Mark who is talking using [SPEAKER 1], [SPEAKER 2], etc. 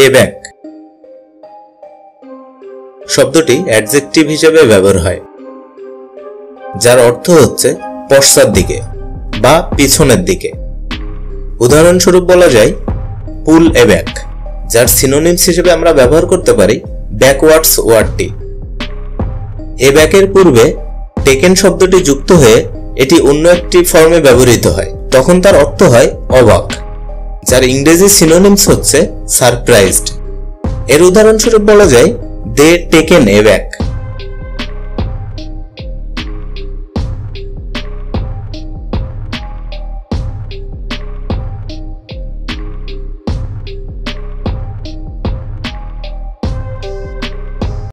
[SPEAKER 1] এব্যাক শব্দটি অ্যাডজেক্টিভ হিসেবে ব্যবহার হয়, যার অর্থ হচ্ছে পশ্চাৎ দিকে বা পিছনের দিকে। উদাহরণস্বরূপ বলা যায় পুল এব্যাক যার সিনোনিমস হিসেবে আমরা ব্যবহার করতে পারি ব্যাকওয়ার্ডস ওয়ার্ডটি। এব্যাকের পূর্বে টেকেন শব্দটি যুক্ত হয়ে এটি অন্য একটি ফর্মে ব্যবহৃত হয়, তখন তার অর্থ হয় অবাক। যার ইংরেজি সিনোনিমস হচ্ছে সারপ্রাইজড এর উদাহরণস্বরূপ বলা যায় দে টেকেন এব্যাক